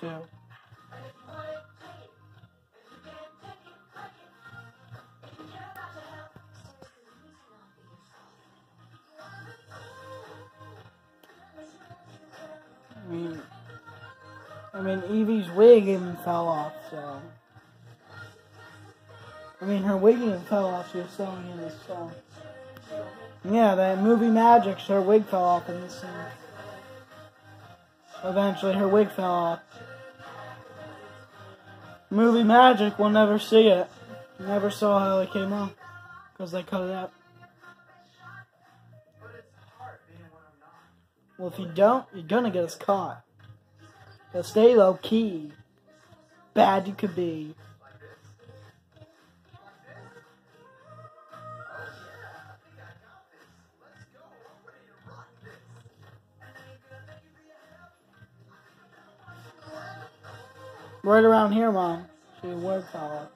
too. I mean, I mean, Evie's wig even fell off, so. I mean, her wig even fell off. She was sewing in this song. Yeah, that movie Magics, her wig fell off in this scene. Eventually, her wig fell off. Movie Magic, we'll never see it. Never saw how it came off. Because they cut it out. Well, if you don't, you're gonna get us caught. So stay low key. Bad you could be. Right around here, Mom. Word fell off.